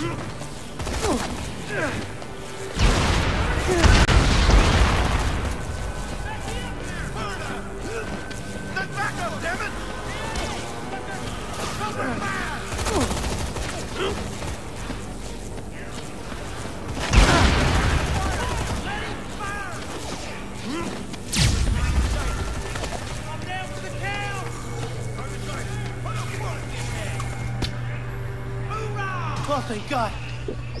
Hmm? Oh, thank God.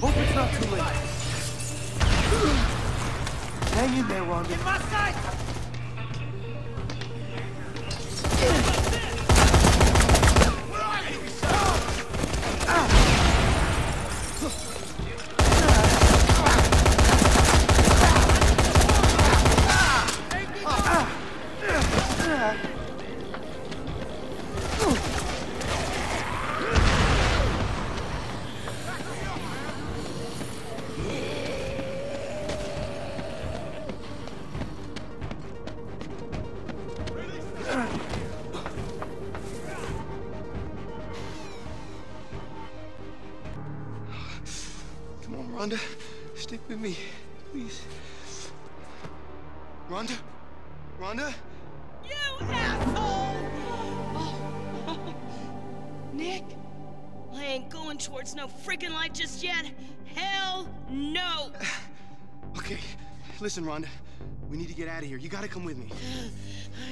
Hope it's not too late. Hang in there, Rhonda. In my sight! Come on, Rhonda. Stick with me, please. Rhonda? Rhonda? You asshole! Oh. Nick, I ain't going towards no freaking light just yet. Hell no! Okay, listen, Rhonda. We need to get out of here. You gotta come with me.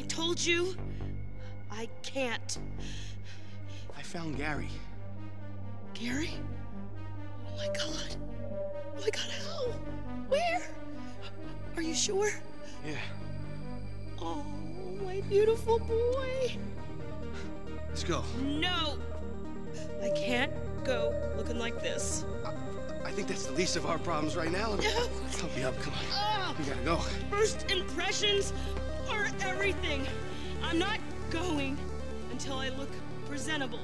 I told you, I can't. I found Gary. Gary? Oh my god. Oh my god, how? Where? Are you sure? Yeah. Oh, my beautiful boy. Let's go. No! I can't go looking like this. I think that's the least of our problems right now. Me No. help you up. Come on. Oh. We gotta go. first impressions are everything. I'm not going until I look presentable.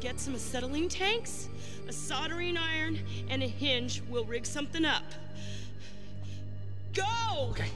Get some acetylene tanks, a soldering iron, and a hinge. We'll rig something up. Go! Okay.